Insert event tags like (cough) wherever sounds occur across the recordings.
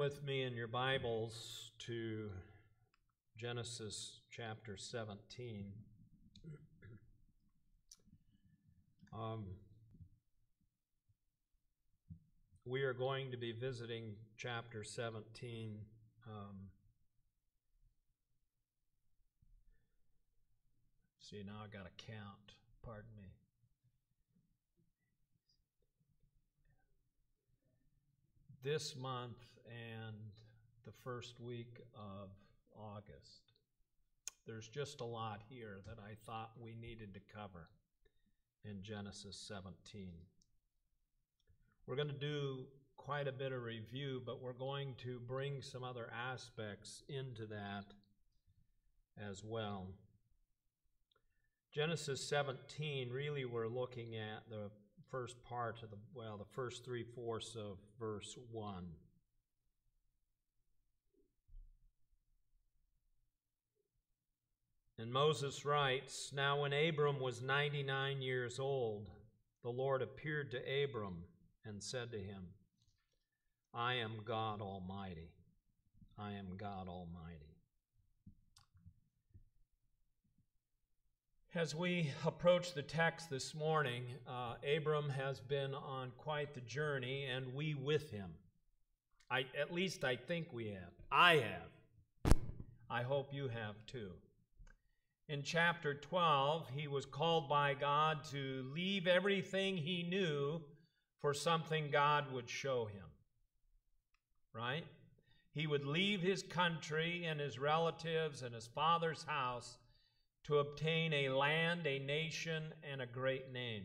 with me in your Bibles to Genesis chapter 17. (clears throat) Um, we are going to be visiting chapter 17. Um, see, now I got to count. Pardon me. this month and the first week of August. There's just a lot here that I thought we needed to cover in Genesis 17. We're going to do quite a bit of review, but we're going to bring some other aspects into that as well. Genesis 17, really, we're looking at the first part of the, well, the first three fourths of verse 1. And Moses writes Now, when Abram was 99 years old, the Lord appeared to Abram and said to him, I am God Almighty. I am God Almighty. As we approach the text this morning, uh, Abram has been on quite the journey, and we with him. I, at least I think we have. I have. I hope you have too. In chapter 12, he was called by God to leave everything he knew for something God would show him. Right? He would leave his country and his relatives and his father's house to obtain a land, a nation, and a great name.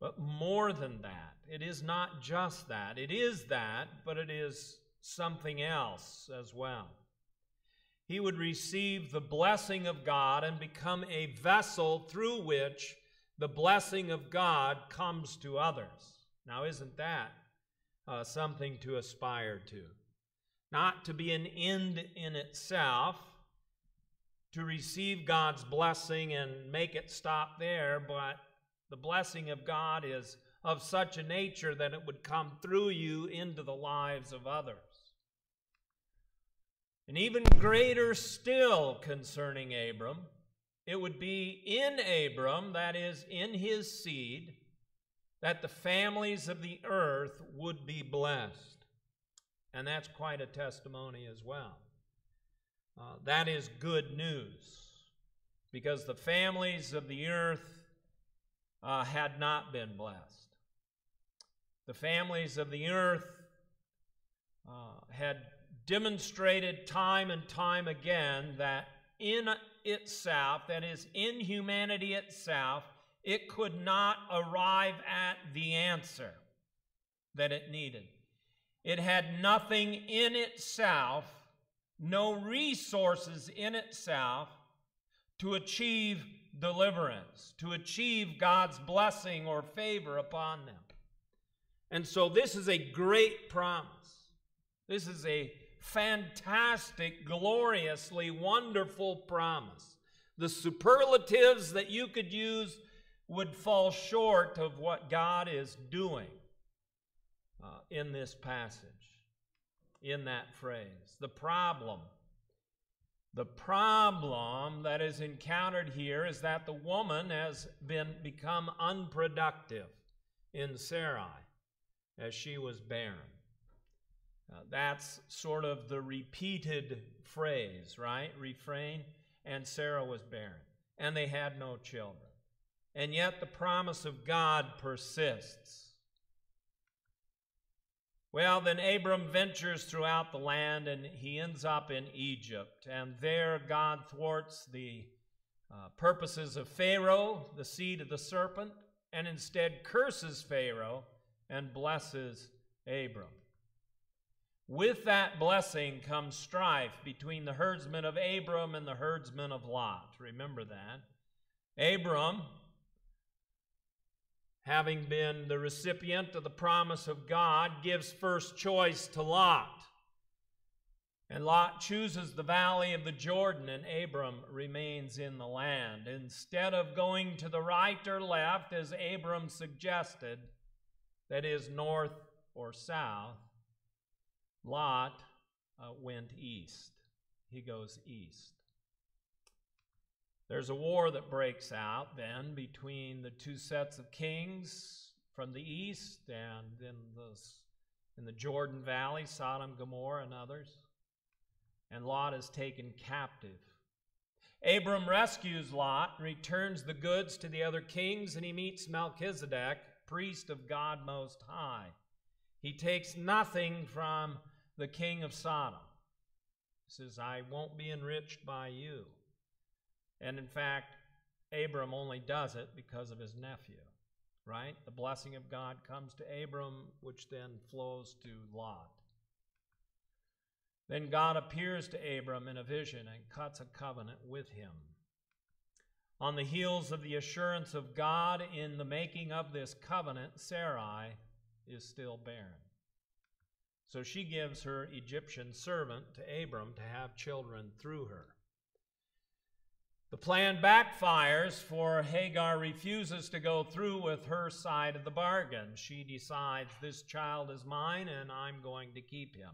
But more than that, it is not just that. It is that, but it is something else as well. He would receive the blessing of God and become a vessel through which the blessing of God comes to others. Now, isn't that uh, something to aspire to? Not to be an end in itself, to receive God's blessing and make it stop there, but the blessing of God is of such a nature that it would come through you into the lives of others. And even greater still concerning Abram, it would be in Abram, that is, in his seed, that the families of the earth would be blessed. And that's quite a testimony as well. Uh, that is good news because the families of the earth uh, had not been blessed. The families of the earth uh, had demonstrated time and time again that in itself, that is, in humanity itself, it could not arrive at the answer that it needed. It had nothing in itself no resources in itself to achieve deliverance, to achieve God's blessing or favor upon them. And so this is a great promise. This is a fantastic, gloriously wonderful promise. The superlatives that you could use would fall short of what God is doing uh, in this passage in that phrase. The problem. The problem that is encountered here is that the woman has been become unproductive in Sarai as she was barren. Uh, that's sort of the repeated phrase, right? Refrain. And Sarah was barren, and they had no children. And yet the promise of God persists. Well, then Abram ventures throughout the land and he ends up in Egypt. And there God thwarts the uh, purposes of Pharaoh, the seed of the serpent, and instead curses Pharaoh and blesses Abram. With that blessing comes strife between the herdsmen of Abram and the herdsmen of Lot. Remember that. Abram having been the recipient of the promise of God, gives first choice to Lot. And Lot chooses the valley of the Jordan, and Abram remains in the land. Instead of going to the right or left, as Abram suggested, that is, north or south, Lot uh, went east. He goes east. There's a war that breaks out then between the two sets of kings from the east and in the, in the Jordan Valley, Sodom, Gomorrah, and others. And Lot is taken captive. Abram rescues Lot and returns the goods to the other kings, and he meets Melchizedek, priest of God Most High. He takes nothing from the king of Sodom. He says, I won't be enriched by you. And in fact, Abram only does it because of his nephew, right? The blessing of God comes to Abram, which then flows to Lot. Then God appears to Abram in a vision and cuts a covenant with him. On the heels of the assurance of God in the making of this covenant, Sarai is still barren. So she gives her Egyptian servant to Abram to have children through her. The plan backfires, for Hagar refuses to go through with her side of the bargain. She decides, This child is mine, and I'm going to keep him.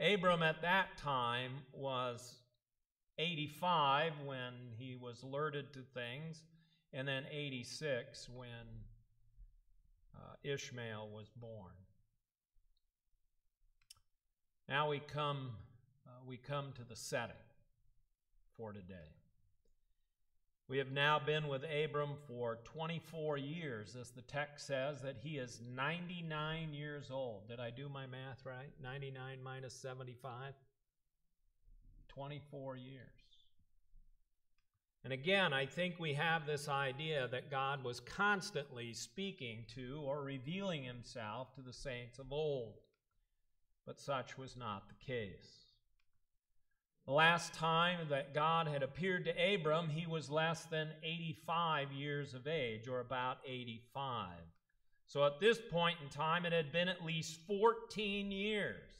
Abram at that time was 85 when he was alerted to things, and then 86 when uh, Ishmael was born. Now we come, uh, we come to the setting for today. We have now been with Abram for 24 years, as the text says that he is 99 years old. Did I do my math right? 99 minus 75? 24 years. And again, I think we have this idea that God was constantly speaking to or revealing himself to the saints of old. But such was not the case. The last time that God had appeared to Abram, he was less than 85 years of age, or about 85. So at this point in time, it had been at least 14 years.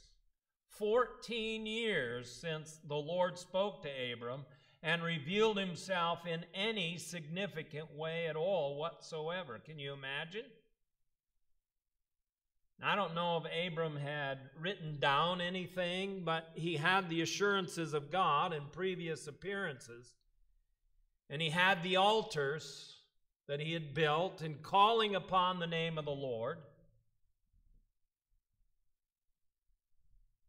14 years since the Lord spoke to Abram and revealed himself in any significant way at all whatsoever. Can you imagine? I don't know if Abram had written down anything, but he had the assurances of God in previous appearances. And he had the altars that he had built in calling upon the name of the Lord.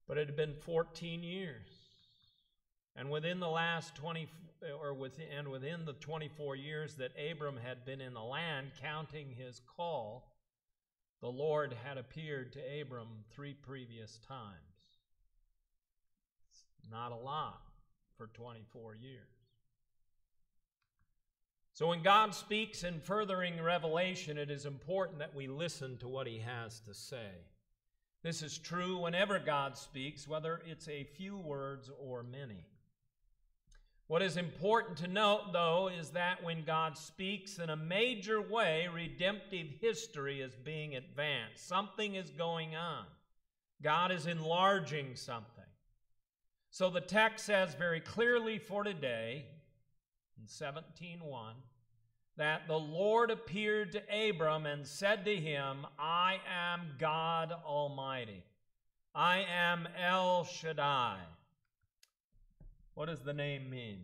But it had been 14 years. And within the last 20 or within and within the 24 years that Abram had been in the land counting his call, the Lord had appeared to Abram three previous times. It's not a lot for 24 years. So when God speaks in furthering revelation, it is important that we listen to what he has to say. This is true whenever God speaks, whether it's a few words or many. What is important to note, though, is that when God speaks in a major way, redemptive history is being advanced. Something is going on. God is enlarging something. So the text says very clearly for today, in 17.1, that the Lord appeared to Abram and said to him, I am God Almighty. I am El Shaddai. What does the name mean?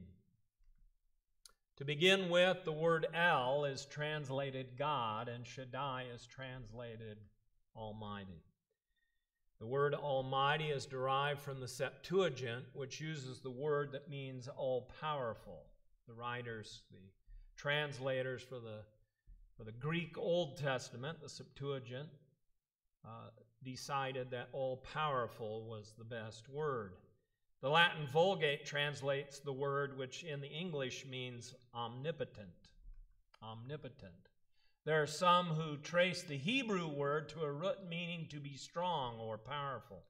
To begin with, the word El is translated God, and Shaddai is translated Almighty. The word Almighty is derived from the Septuagint, which uses the word that means all powerful. The writers, the translators for the, for the Greek Old Testament, the Septuagint, uh, decided that all powerful was the best word. The Latin Vulgate translates the word which in the English means omnipotent. Omnipotent. There are some who trace the Hebrew word to a root meaning to be strong or powerful.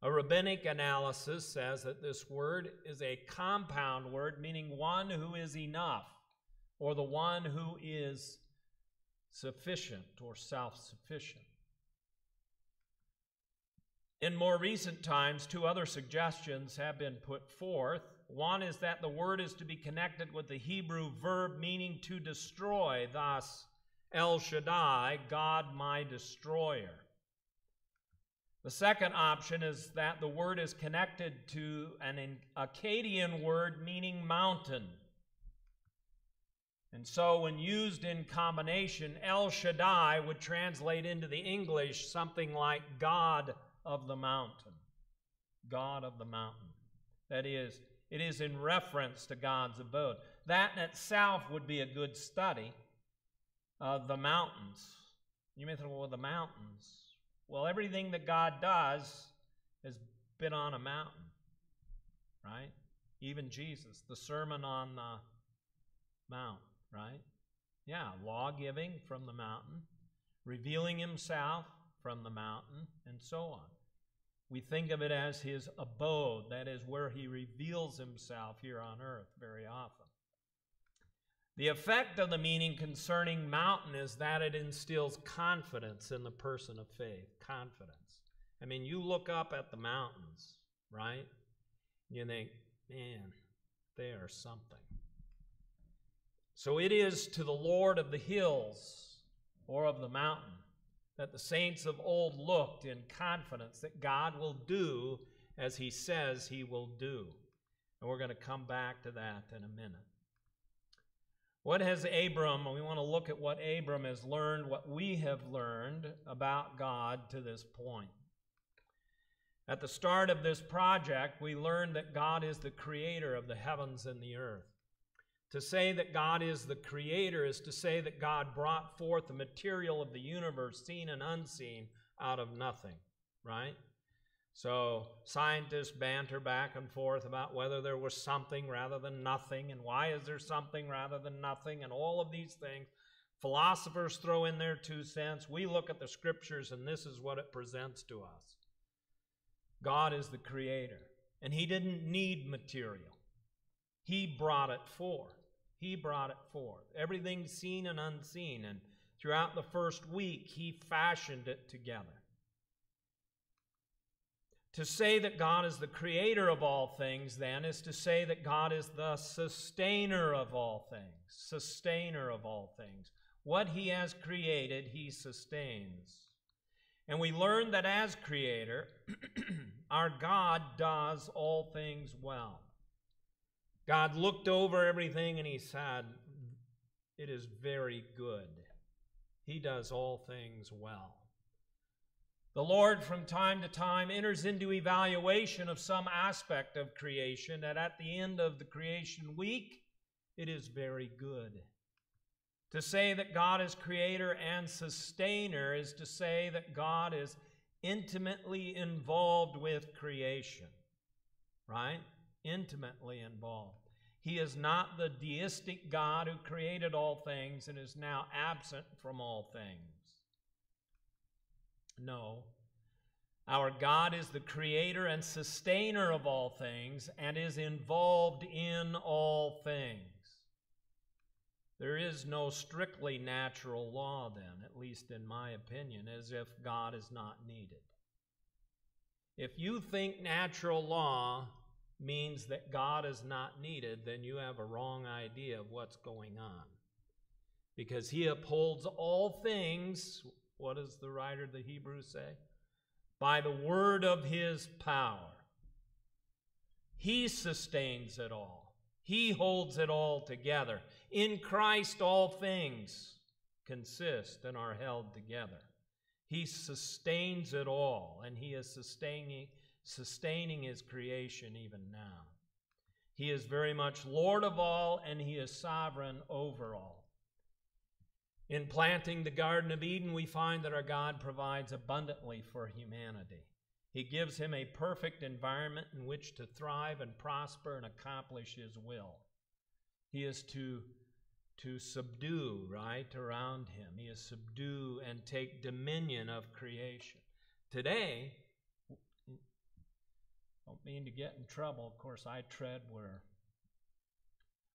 A rabbinic analysis says that this word is a compound word meaning one who is enough or the one who is sufficient or self sufficient. In more recent times, two other suggestions have been put forth. One is that the word is to be connected with the Hebrew verb meaning to destroy, thus, El Shaddai, God my destroyer. The second option is that the word is connected to an Akkadian word meaning mountain. And so, when used in combination, El Shaddai would translate into the English something like God of the mountain. God of the mountain. That is, it is in reference to God's abode. That in itself would be a good study of the mountains. You may think, well, the mountains. Well, everything that God does has been on a mountain, right? Even Jesus, the Sermon on the Mount, right? Yeah, law giving from the mountain, revealing himself from the mountain, and so on. We think of it as his abode, that is where he reveals himself here on earth very often. The effect of the meaning concerning mountain is that it instills confidence in the person of faith. Confidence. I mean, you look up at the mountains, right? You think, man, they are something. So it is to the Lord of the hills or of the mountain that the saints of old looked in confidence that God will do as he says he will do. And we're going to come back to that in a minute. What has Abram, we want to look at what Abram has learned, what we have learned about God to this point. At the start of this project, we learned that God is the creator of the heavens and the earth. To say that God is the creator is to say that God brought forth the material of the universe, seen and unseen, out of nothing, right? So scientists banter back and forth about whether there was something rather than nothing, and why is there something rather than nothing, and all of these things. Philosophers throw in their two cents. We look at the scriptures, and this is what it presents to us God is the creator, and He didn't need material, He brought it forth. He brought it forth. Everything seen and unseen, and throughout the first week, He fashioned it together. To say that God is the creator of all things, then, is to say that God is the sustainer of all things. Sustainer of all things. What He has created, He sustains. And we learn that as creator, (clears throat) our God does all things well. God looked over everything and He said, It is very good. He does all things well. The Lord, from time to time, enters into evaluation of some aspect of creation, and at the end of the creation week, it is very good. To say that God is creator and sustainer is to say that God is intimately involved with creation, right? Intimately involved. He is not the deistic God who created all things and is now absent from all things. No. Our God is the creator and sustainer of all things and is involved in all things. There is no strictly natural law, then, at least in my opinion, as if God is not needed. If you think natural law means that God is not needed, then you have a wrong idea of what's going on. Because He upholds all things, what does the writer of the Hebrews say? By the word of his power. He sustains it all, he holds it all together. In Christ, all things consist and are held together. He sustains it all, and he is sustaining, sustaining his creation even now. He is very much Lord of all, and he is sovereign over all. In planting the Garden of Eden, we find that our God provides abundantly for humanity. He gives him a perfect environment in which to thrive and prosper and accomplish his will. He is to, to subdue, right, around him. He is subdue and take dominion of creation. Today, don't mean to get in trouble. Of course, I tread where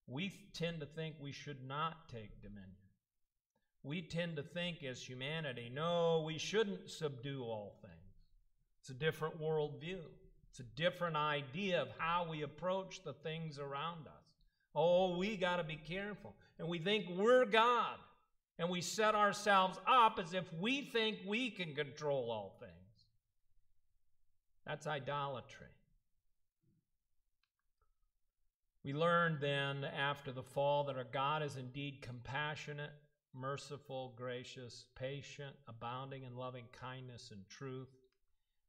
we tend to think we should not take dominion we tend to think as humanity, no, we shouldn't subdue all things. It's a different worldview. It's a different idea of how we approach the things around us. Oh, we got to be careful. And we think we're God. And we set ourselves up as if we think we can control all things. That's idolatry. We learned then after the fall that our God is indeed compassionate, merciful, gracious, patient, abounding in loving kindness and truth.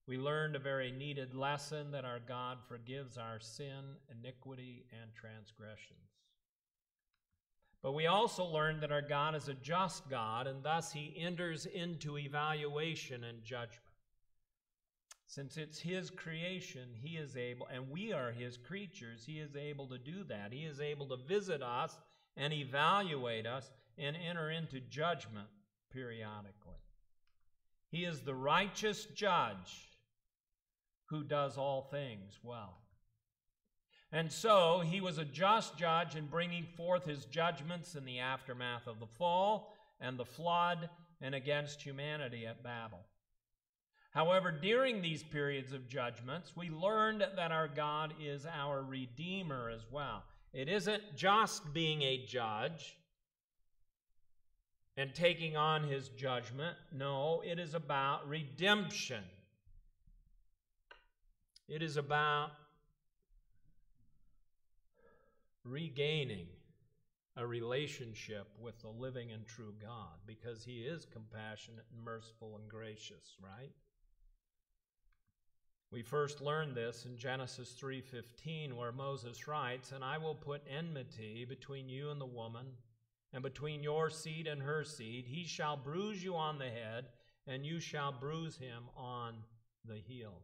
We learned a very needed lesson that our God forgives our sin, iniquity, and transgressions. But we also learned that our God is a just God, and thus he enters into evaluation and judgment. Since it's his creation, he is able, and we are his creatures, he is able to do that. He is able to visit us and evaluate us and enter into judgment periodically. He is the righteous judge who does all things well. And so he was a just judge in bringing forth his judgments in the aftermath of the fall and the flood and against humanity at Babel. However, during these periods of judgments, we learned that our God is our Redeemer as well. It isn't just being a judge and taking on his judgment. No, it is about redemption. It is about regaining a relationship with the living and true God because he is compassionate and merciful and gracious, right? We first learned this in Genesis 3:15 where Moses writes, "And I will put enmity between you and the woman, and between your seed and her seed. He shall bruise you on the head, and you shall bruise him on the heel."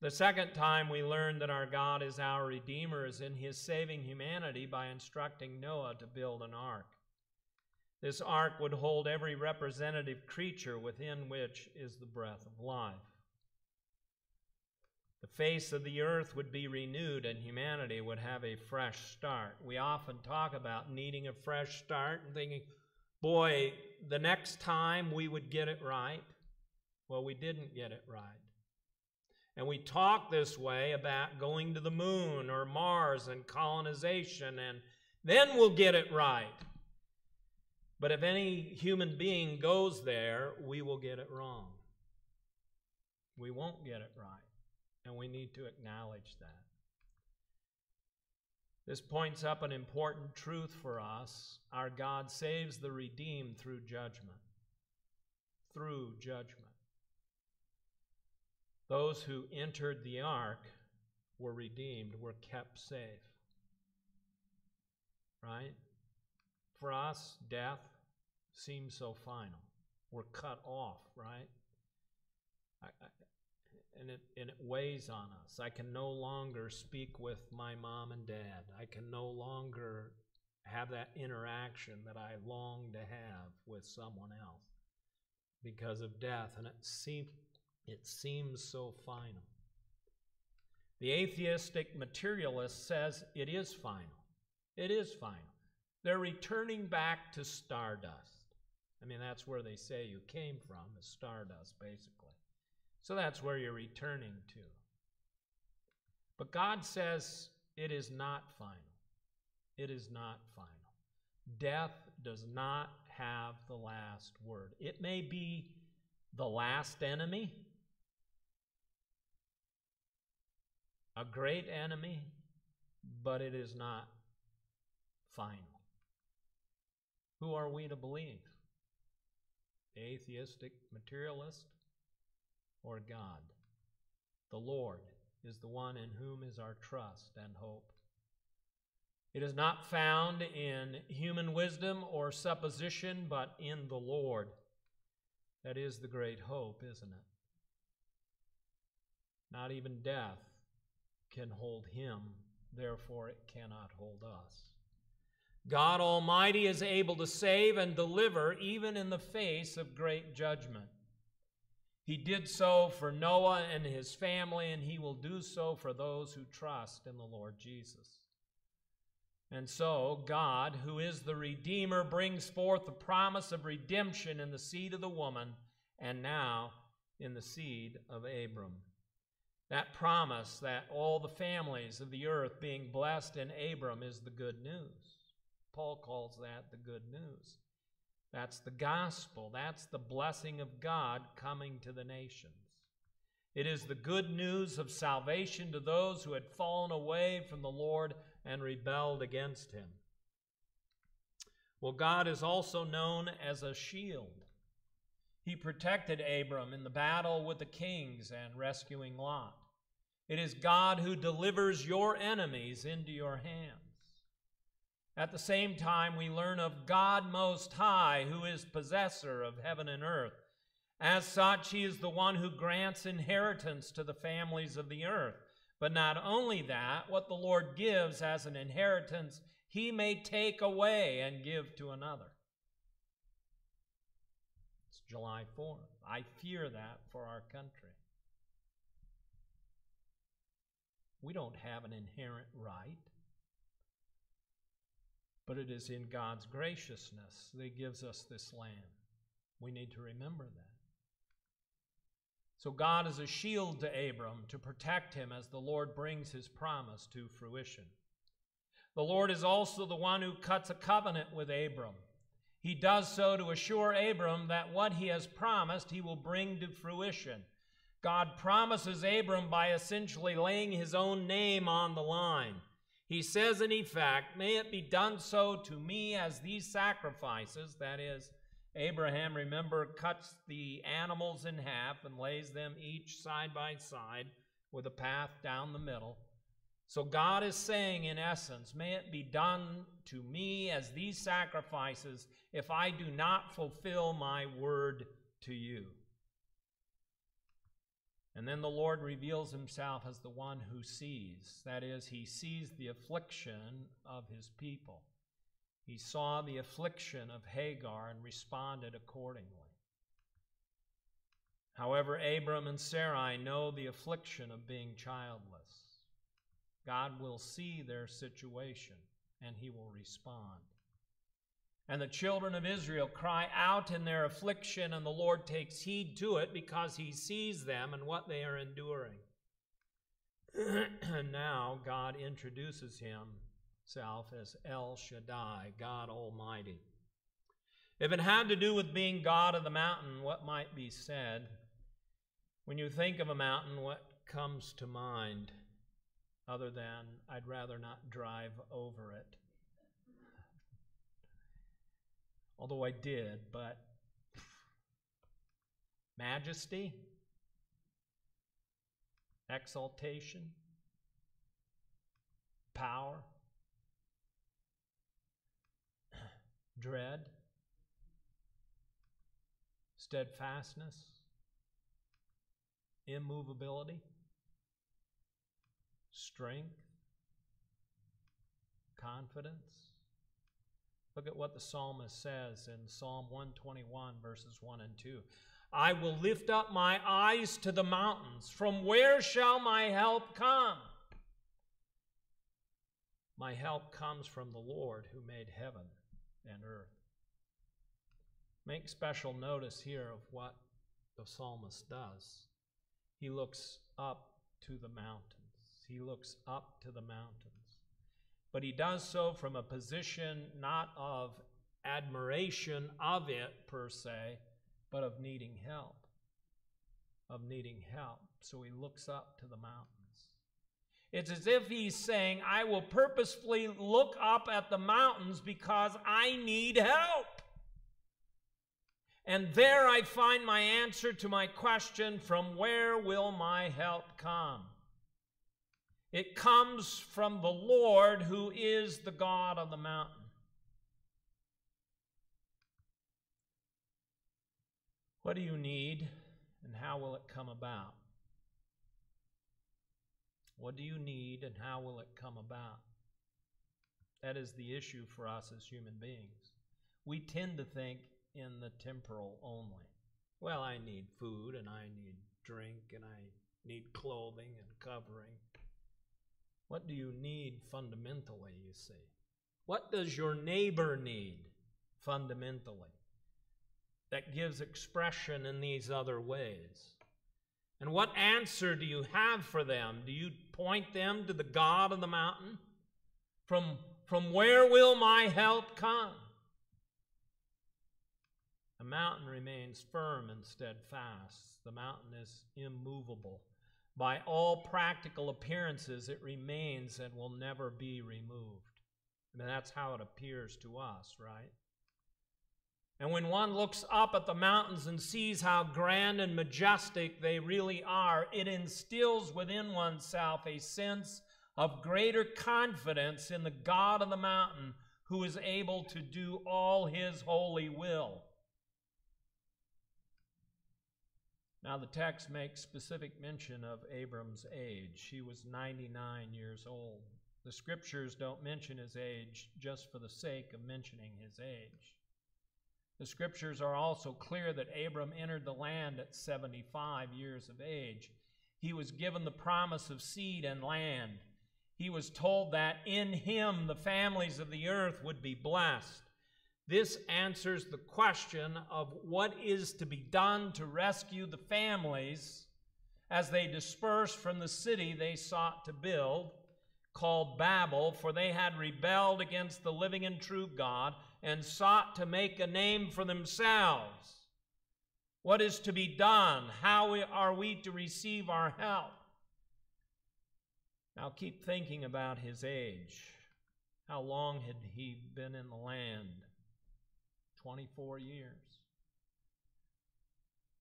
The second time we learned that our God is our Redeemer is in his saving humanity by instructing Noah to build an ark. This ark would hold every representative creature within which is the breath of life. The face of the earth would be renewed and humanity would have a fresh start. We often talk about needing a fresh start and thinking, boy, the next time we would get it right. Well, we didn't get it right. And we talk this way about going to the moon or Mars and colonization, and then we'll get it right. But if any human being goes there, we will get it wrong. We won't get it right. And we need to acknowledge that. This points up an important truth for us. Our God saves the redeemed through judgment. Through judgment. Those who entered the ark were redeemed, were kept safe. Right? For us, death seems so final. We're cut off, right? I, I, and, it, and it weighs on us. I can no longer speak with my mom and dad. I can no longer have that interaction that I long to have with someone else because of death. And it seems it seems so final. The atheistic materialist says it is final. It is final. They're returning back to stardust. I mean, that's where they say you came from, is stardust, basically. So that's where you're returning to. But God says it is not final. It is not final. Death does not have the last word. It may be the last enemy, a great enemy, but it is not final. Who are we to believe? The atheistic materialist or God? The Lord is the one in whom is our trust and hope. It is not found in human wisdom or supposition, but in the Lord. That is the great hope, isn't it? Not even death can hold him, therefore it cannot hold us. God Almighty is able to save and deliver even in the face of great judgment. He did so for Noah and his family, and he will do so for those who trust in the Lord Jesus. And so, God, who is the Redeemer, brings forth the promise of redemption in the seed of the woman, and now in the seed of Abram. That promise that all the families of the earth being blessed in Abram is the good news. Paul calls that the good news. That's the gospel. That's the blessing of God coming to the nations. It is the good news of salvation to those who had fallen away from the Lord and rebelled against him. Well, God is also known as a shield. He protected Abram in the battle with the kings and rescuing Lot. It is God who delivers your enemies into your hands. At the same time, we learn of God Most High, who is possessor of heaven and earth. As such, he is the one who grants inheritance to the families of the earth. But not only that, what the Lord gives as an inheritance, he may take away and give to another. It's July 4th. I fear that for our country. We don't have an inherent right, but it is in God's graciousness that He gives us this land. We need to remember that. So God is a shield to Abram to protect him as the Lord brings his promise to fruition. The Lord is also the one who cuts a covenant with Abram. He does so to assure Abram that what he has promised he will bring to fruition. God promises Abram by essentially laying his own name on the line. He says, in effect, May it be done so to me as these sacrifices, that is, Abraham, remember, cuts the animals in half and lays them each side by side with a path down the middle. So God is saying, in essence, may it be done to me as these sacrifices if I do not fulfill my word to you. And then the Lord reveals himself as the one who sees. That is, he sees the affliction of his people. He saw the affliction of Hagar and responded accordingly. However, Abram and Sarai know the affliction of being childless. God will see their situation and he will respond. And the children of Israel cry out in their affliction, and the Lord takes heed to it because he sees them and what they are enduring. and (clears throat) now God introduces himself as El Shaddai, God Almighty. If it had to do with being God of the mountain, what might be said? When you think of a mountain, what comes to mind other than I'd rather not drive over it? Although I did, but majesty, exaltation, power. (clears throat) dread, steadfastness, immovability, strength, confidence. Look at what the psalmist says in Psalm 121, verses 1 and 2. I will lift up my eyes to the mountains. From where shall my help come? My help comes from the Lord who made heaven and earth. Make special notice here of what the psalmist does. He looks up to the mountains. He looks up to the mountains. But he does so from a position not of admiration of it per se, but of needing help. Of needing help. So he looks up to the mountains. It's as if he's saying, I will purposefully look up at the mountains because I need help. And there I find my answer to my question from where will my help come? It comes from the Lord who is the God of the mountain. What do you need and how will it come about? What do you need and how will it come about? That is the issue for us as human beings. We tend to think in the temporal only. Well, I need food and I need drink and I need clothing and covering. What do you need fundamentally, you see? What does your neighbor need fundamentally that gives expression in these other ways? And what answer do you have for them? Do you point them to the God of the mountain? From, from where will my help come? The mountain remains firm and steadfast. The mountain is immovable. By all practical appearances, it remains and will never be removed. I mean, that's how it appears to us, right? And when one looks up at the mountains and sees how grand and majestic they really are, it instills within oneself a sense of greater confidence in the God of the mountain who is able to do all his holy will. Now, the text makes specific mention of Abram's age. He was 99 years old. The scriptures don't mention his age just for the sake of mentioning his age. The scriptures are also clear that Abram entered the land at 75 years of age. He was given the promise of seed and land. He was told that in him the families of the earth would be blessed. This answers the question of what is to be done to rescue the families as they dispersed from the city they sought to build, called Babel, for they had rebelled against the living and true God and sought to make a name for themselves. What is to be done? How are we to receive our help? Now keep thinking about his age. How long had he been in the land? 24 years.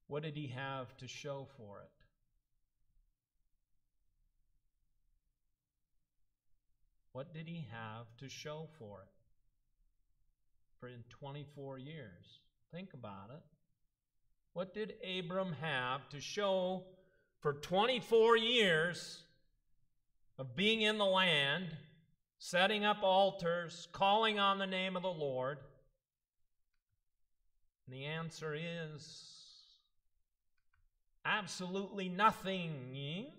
What did he have to show for it? What did he have to show for it? For in 24 years. Think about it. What did Abram have to show for 24 years of being in the land, setting up altars, calling on the name of the Lord? And the answer is absolutely nothing.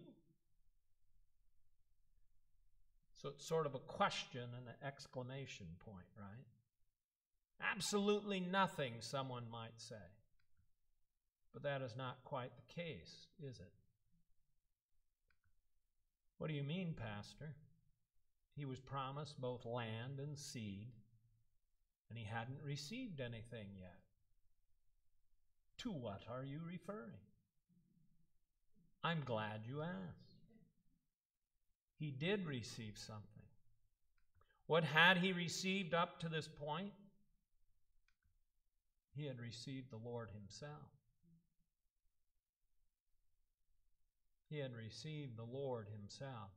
So it's sort of a question and an exclamation point, right? Absolutely nothing, someone might say. But that is not quite the case, is it? What do you mean, Pastor? He was promised both land and seed, and he hadn't received anything yet. To what are you referring? I'm glad you asked. He did receive something. What had he received up to this point? He had received the Lord Himself. He had received the Lord Himself.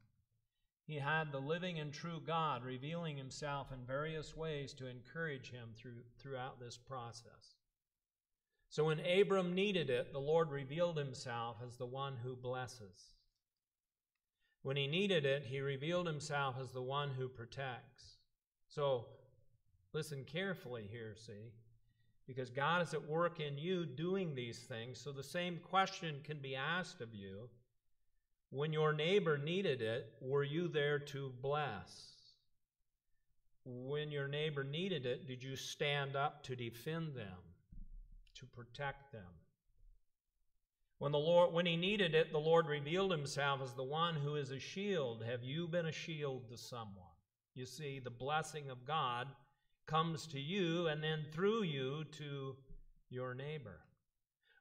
He had the living and true God revealing Himself in various ways to encourage him through, throughout this process. So when Abram needed it, the Lord revealed himself as the one who blesses. When he needed it, he revealed himself as the one who protects. So listen carefully here, see, because God is at work in you doing these things. So the same question can be asked of you. When your neighbor needed it, were you there to bless? When your neighbor needed it, did you stand up to defend them? To protect them. When the Lord when he needed it, the Lord revealed himself as the one who is a shield. Have you been a shield to someone? You see, the blessing of God comes to you and then through you to your neighbor.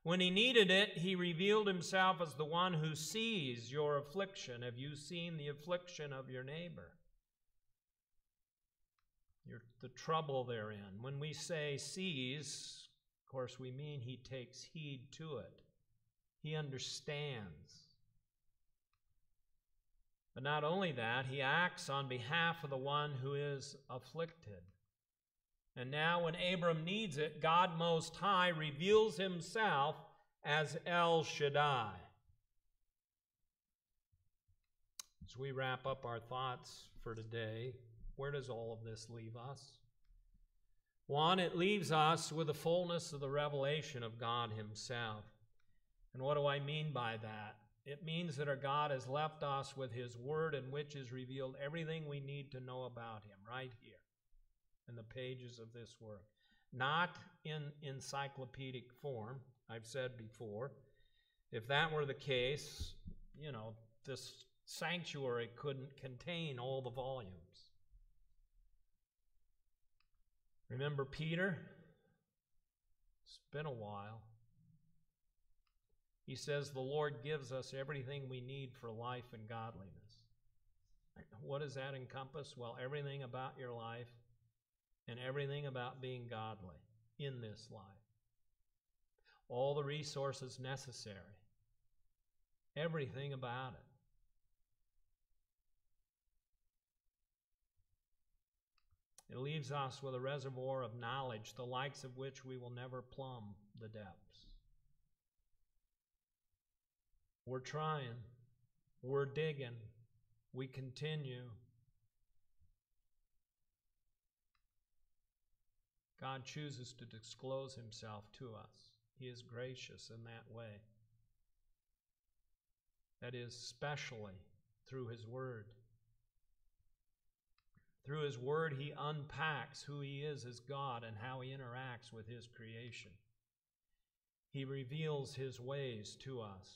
When he needed it, he revealed himself as the one who sees your affliction. Have you seen the affliction of your neighbor? Your, the trouble therein. When we say sees, of course, we mean he takes heed to it, he understands. But not only that, he acts on behalf of the one who is afflicted. And now, when Abram needs it, God Most High reveals himself as El Shaddai. As we wrap up our thoughts for today, where does all of this leave us? One, it leaves us with the fullness of the revelation of God Himself. And what do I mean by that? It means that our God has left us with His Word in which is revealed everything we need to know about Him right here in the pages of this work. Not in encyclopedic form, I've said before. If that were the case, you know, this sanctuary couldn't contain all the volumes. Remember Peter? It's been a while. He says the Lord gives us everything we need for life and godliness. What does that encompass? Well, everything about your life and everything about being godly in this life. All the resources necessary. Everything about it. It leaves us with a reservoir of knowledge, the likes of which we will never plumb the depths. We're trying, we're digging, we continue. God chooses to disclose himself to us. He is gracious in that way. That is, specially through His Word. Through His Word, He unpacks who He is as God and how He interacts with His creation. He reveals His ways to us.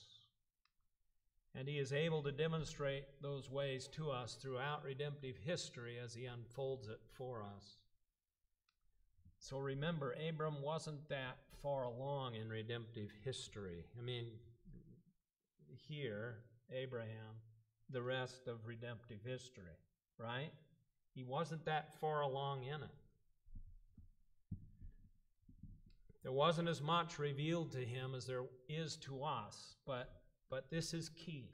And He is able to demonstrate those ways to us throughout redemptive history as He unfolds it for us. So remember, Abram wasn't that far along in redemptive history. I mean, here, Abraham, the rest of redemptive history, right? He wasn't that far along in it. There wasn't as much revealed to him as there is to us, but, but this is key.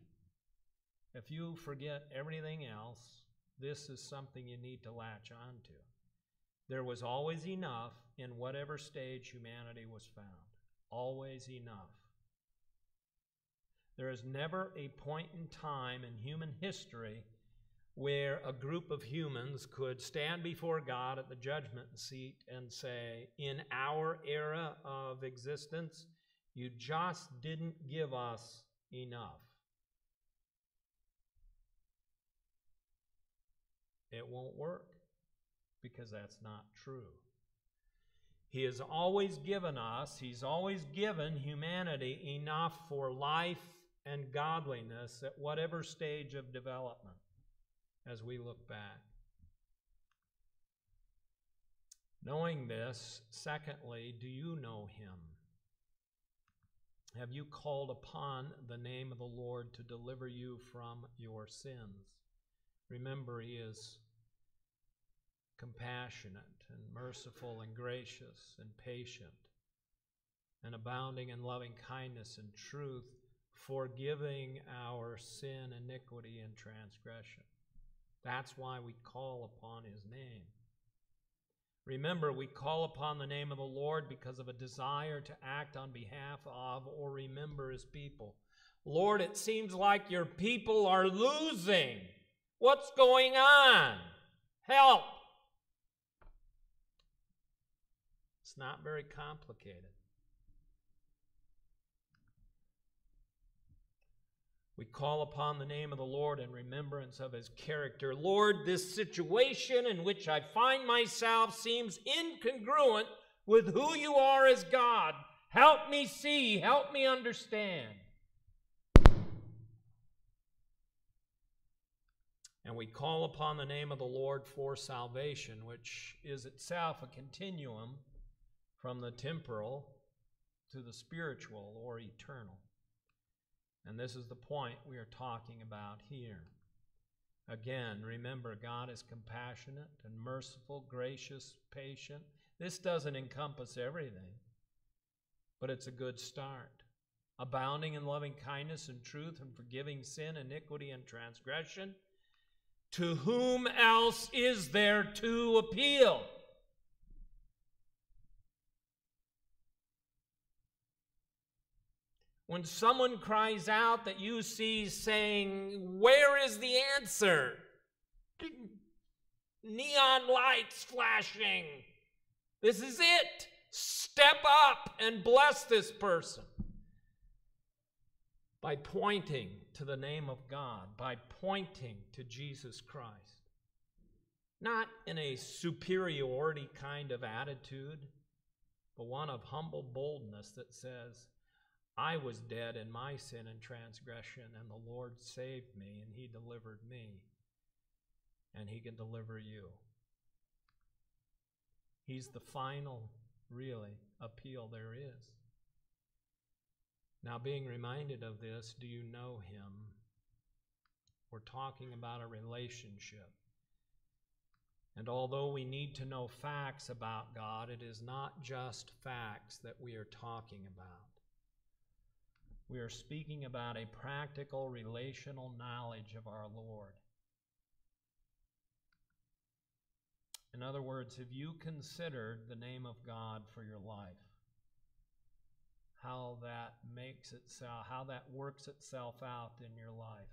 If you forget everything else, this is something you need to latch onto. There was always enough in whatever stage humanity was found. Always enough. There is never a point in time in human history where a group of humans could stand before God at the judgment seat and say, In our era of existence, you just didn't give us enough. It won't work because that's not true. He has always given us, He's always given humanity enough for life and godliness at whatever stage of development as we look back. Knowing this, secondly, do you know Him? Have you called upon the name of the Lord to deliver you from your sins? Remember, He is compassionate and merciful and gracious and patient and abounding in loving kindness and truth, forgiving our sin, iniquity, and transgression. That's why we call upon his name. Remember, we call upon the name of the Lord because of a desire to act on behalf of or remember his people. Lord, it seems like your people are losing. What's going on? Help! It's not very complicated. We call upon the name of the Lord in remembrance of his character. Lord, this situation in which I find myself seems incongruent with who you are as God. Help me see, help me understand. And we call upon the name of the Lord for salvation, which is itself a continuum from the temporal to the spiritual or eternal. And this is the point we are talking about here. Again, remember, God is compassionate and merciful, gracious, patient. This doesn't encompass everything, but it's a good start. Abounding in loving kindness and truth and forgiving sin, iniquity, and transgression. To whom else is there to appeal? When someone cries out that you see saying, Where is the answer? Neon lights flashing. This is it. Step up and bless this person by pointing to the name of God, by pointing to Jesus Christ. Not in a superiority kind of attitude, but one of humble boldness that says, I was dead in my sin and transgression, and the Lord saved me, and He delivered me, and He can deliver you. He's the final, really, appeal there is. Now, being reminded of this, do you know him? We're talking about a relationship. And although we need to know facts about God, it is not just facts that we are talking about. We are speaking about a practical relational knowledge of our Lord. In other words, have you considered the name of God for your life? How that makes itself, how that works itself out in your life.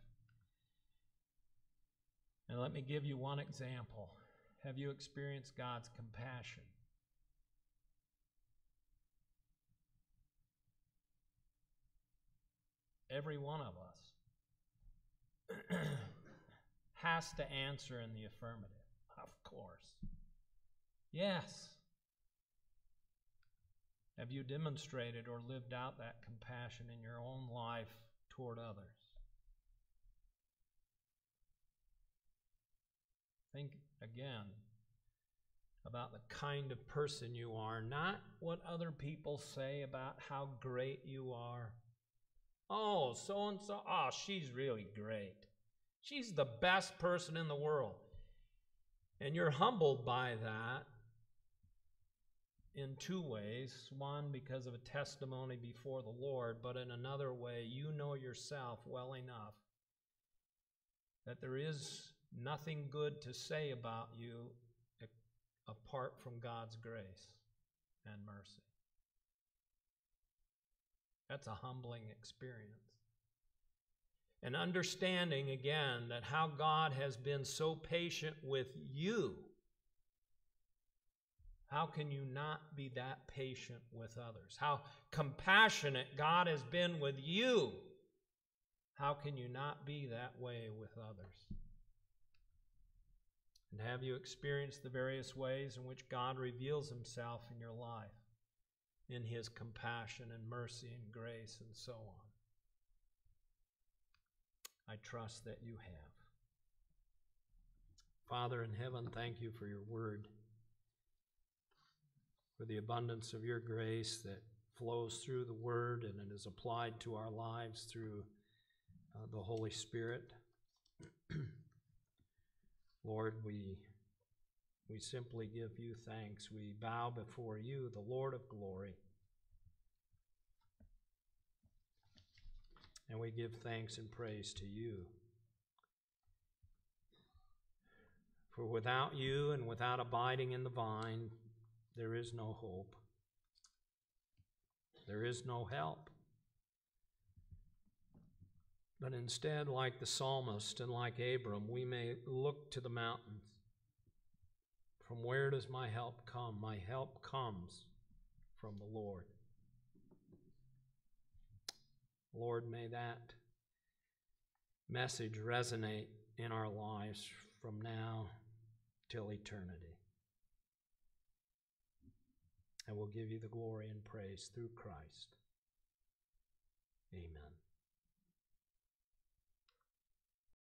And let me give you one example. Have you experienced God's compassion? Every one of us (clears throat) has to answer in the affirmative, of course. Yes. Have you demonstrated or lived out that compassion in your own life toward others? Think again about the kind of person you are, not what other people say about how great you are. Oh, so and so, oh, she's really great. She's the best person in the world. And you're humbled by that in two ways. One, because of a testimony before the Lord, but in another way, you know yourself well enough that there is nothing good to say about you apart from God's grace and mercy. That's a humbling experience. And understanding again that how God has been so patient with you. How can you not be that patient with others? How compassionate God has been with you. How can you not be that way with others? And have you experienced the various ways in which God reveals himself in your life? In his compassion and mercy and grace and so on. I trust that you have. Father in heaven, thank you for your word, for the abundance of your grace that flows through the word and it is applied to our lives through uh, the Holy Spirit. (clears throat) Lord, we, we simply give you thanks. We bow before you, the Lord of glory. And we give thanks and praise to you. For without you and without abiding in the vine, there is no hope. There is no help. But instead, like the psalmist and like Abram, we may look to the mountains. From where does my help come? My help comes from the Lord. Lord, may that message resonate in our lives from now till eternity. And we'll give you the glory and praise through Christ. Amen.